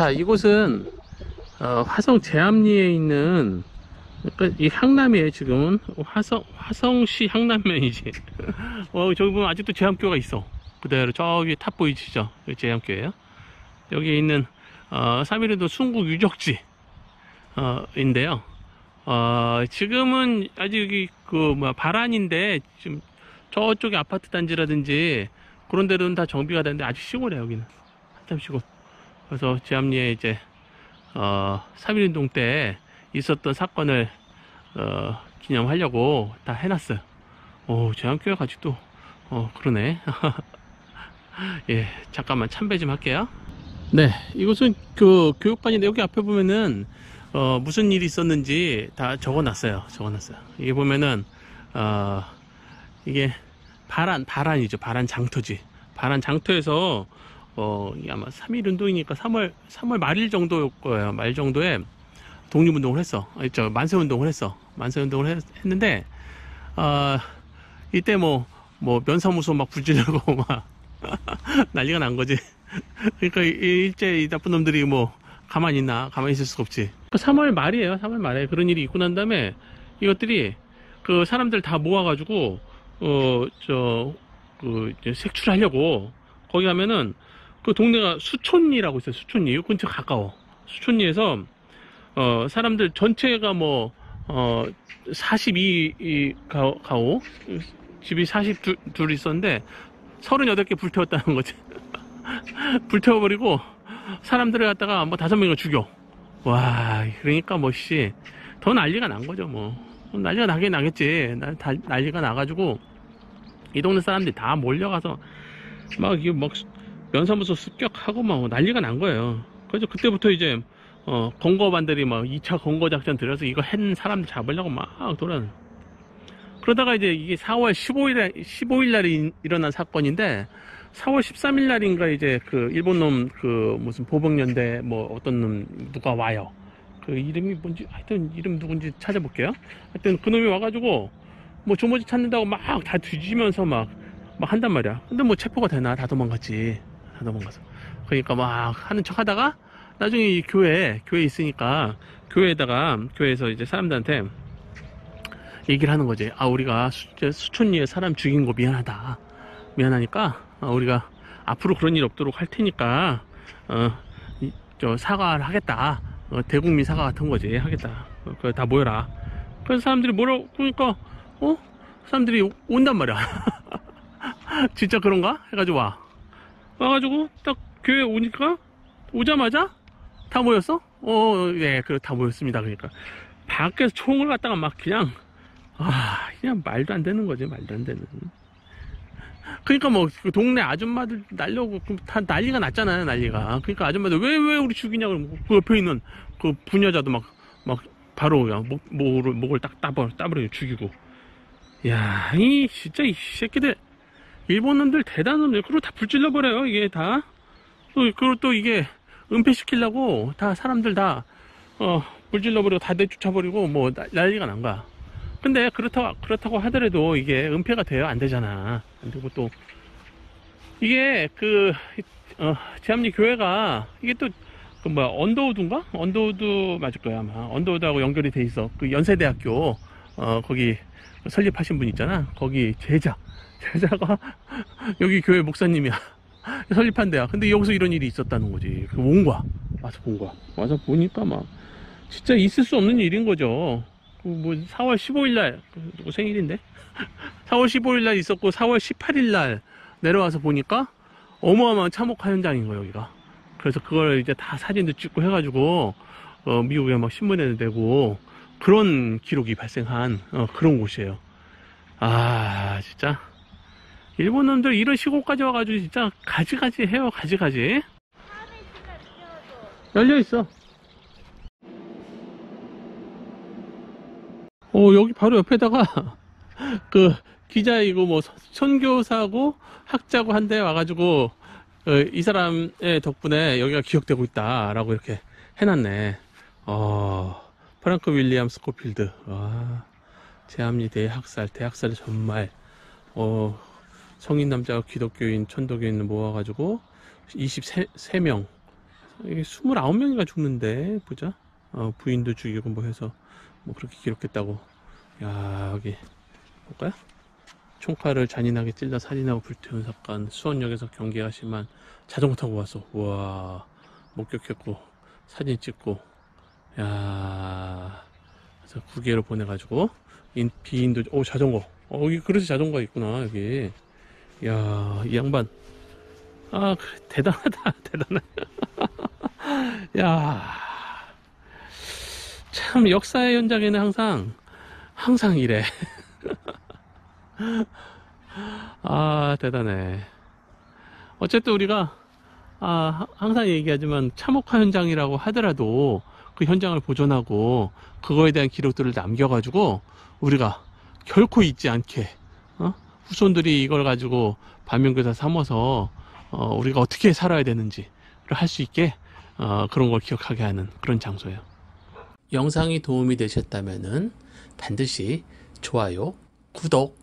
자, 이곳은 어, 화성 제암리에 있는 그러니까 이 향남이에요 지금은 화성 화성시 향남면이지. 어 저기 보면 아직도 제암교가 있어. 그대로 저기 탑 보이시죠? 여기 제암교예요. 여기 있는 어, 3일에도 순국 유적지 어, 인데요. 어, 지금은 아직 그 뭐야 발안인데 지금 저쪽에 아파트 단지라든지 그런 데는 다 정비가 됐는데 아직 시골이에요 여기는 한참 시골. 그래서 제암리에 이제 어, 3.1운동 때 있었던 사건을 어, 기념하려고 다 해놨어요. 오, 제한교회가 아직도 어, 그러네. 예, 잠깐만 참배 좀 할게요. 네, 이곳은 그 교육관인데 여기 앞에 보면은 어, 무슨 일이 있었는지 다 적어 놨어요. 적어 놨어요. 이게 보면은 어, 이게 바란 바란이죠. 바란 장터지. 바란 장터에서 어, 아마 3일 운동이니까 3월 3월 말일 정도일 거예요. 말 정도에 독립운동을 했어. 아니, 저 만세 운동을 했어. 만세 운동을 했, 했는데 어, 이때 뭐 뭐 면사무소 막 불지르고 막 난리가 난 거지. 그러니까 이- 일제 이 나쁜 놈들이 뭐 가만히 있나? 가만히 있을 수가 없지. 3월 말이에요. 3월 말에 그런 일이 있고 난 다음에 이것들이 그 사람들 다 모아가지고 어 저 그 색출하려고 거기 가면은 그 동네가 수촌리라고 있어요. 수촌리. 요 근처 가까워. 수촌리에서 어 사람들 전체가 뭐 어 42 가오, 가오 집이 42둘 있었는데 38개 불태웠다는 거지. 불태워버리고 사람들을 갖다가 뭐 다섯 명을 죽여. 와, 그러니까 뭐, 씨, 더 난리가 난 거죠, 뭐. 난리가 나긴 나겠지. 난리가 나가지고, 이 동네 사람들이 다 몰려가서, 막, 이게 막, 면사무소 습격하고 막 난리가 난 거예요. 그래서 그때부터 이제, 어, 건거반들이 막 2차 건거 작전 들여서 이거 한 사람들 잡으려고 막 돌아. 그러다가 이제 이게 4월 15일에, 15일 날에 일어난 사건인데, 4월 13일 날인가 이제 그 일본 놈 그 무슨 보복연대 뭐 어떤 놈 누가 와요. 그 이름이 뭔지 하여튼 이름 누군지 찾아볼게요. 하여튼 그 놈이 와가지고 뭐 조모지 찾는다고 막 다 뒤지면서 막 막 한단 말이야. 근데 뭐 체포가 되나 다 도망갔지. 다 도망가서. 그러니까 막 하는 척 하다가 나중에 이 교회 교회 있으니까 교회에다가 교회에서 이제 사람들한테 얘기를 하는 거지. 아 우리가 수, 수촌리에 사람 죽인 거 미안하다. 미안하니까 어, 우리가 앞으로 그런 일 없도록 할 테니까 어, 이- 저 사과를 하겠다. 어, 대국민 사과 같은 거지 하겠다. 어, 그거 다 모여라. 그래서 사람들이 뭐라고 그러니까 어 사람들이 오- 온단 말이야. 진짜 그런가? 해가지고 와. 와가지고 딱 교회 오니까 오자마자 다 모였어? 어, 예, 그다 모였습니다. 그러니까 밖에서 총을 갖다가 막 그냥 아, 그냥 말도 안 되는 거지, 말도 안 되는. 그러니까 뭐그 동네 아줌마들 날려고 그다 난리가 났잖아요 난리가 그러니까 아줌마들 왜 왜 우리 죽이냐고 그 옆에 있는 그 부녀자도 막막 바로 그냥 목, 목을 목을 딱 따버 따버려 죽이고 야 이 진짜 이 새끼들 일본 놈들 대단한 놈들. 그리고 다 불질러 버려요 이게 다 또 그리고 또 이게 은폐시키려고 다 사람들 다 어 불질러 버리고 다 내쫓아 버리고 뭐 나- 난리가 난 거야. 근데 그렇다고 그렇다고 하더라도 이게 은폐가 돼요? 안 되잖아. 안 되고 또. 이게 그 어, 제암리 교회가 이게 또 그 뭐야 언더우드인가? 언더우드 맞을 거야 아마. 언더우드하고 연결이 돼 있어. 그 연세대학교 어 거기 설립하신 분 있잖아. 거기 제자. 제자가 여기 교회 목사님이야. 설립한 데야. 근데 여기서 이런 일이 있었다는 거지. 그온 거야 와서 본 거야 와서 보니까 막 진짜 있을 수 없는 일인 거죠. 그뭐 4월 15일 날 누구 생일인데? 4월 15일 날 있었고 4월 18일 날 내려와서 보니까 어마어마한 참혹한 현장인 거예요 여기가. 그래서 그걸 이제 다 사진도 찍고 해가지고 어, 미국에 막 신문에 내고 그런 기록이 발생한 어, 그런 곳이에요. 아 진짜. 일본 놈들 이런 시골까지 와가지고 진짜 가지가지 해요 가지가지. 열려 있어. 어 여기 바로 옆에다가 그 기자이고 뭐 선교사고 학자고 한데 와가지고 어, 이 사람의 덕분에 여기가 기억되고 있다 라고 이렇게 해놨네. 어 프랑크 윌리엄 스코필드. 와 제암리 대학살 대학살 전말. 어 성인 남자와 기독교인 천도교인 모아가지고 23명. 이게 29명이가 죽는데 보자. 어, 부인도 죽이고 뭐 해서 뭐 그렇게 기록했다고. 야 여기 볼까요? 총칼을 잔인하게 찔러 살인하고 불태운 사건. 수원역에서 경계가 심한 자전거 타고 왔어. 우와 목격했고 사진 찍고 야 그래서 국외로 보내가지고 인, 비인도 오 자전거. 어 여기 그래서 자전거가 있구나 여기. 야 이 양반. 아 그래 대단하다 대단해 야 참 역사의 현장에는 항상 항상 이래. 아 대단해. 어쨌든 우리가 아, 항상 얘기하지만 참혹한 현장이라고 하더라도 그 현장을 보존하고 그거에 대한 기록들을 남겨가지고 우리가 결코 잊지 않게 어? 후손들이 이걸 가지고 반면교사 삼아서 어, 우리가 어떻게 살아야 되는지를 할 수 있게 어, 그런 걸 기억하게 하는 그런 장소예요. 영상이 도움이 되셨다면 반드시 좋아요, 구독,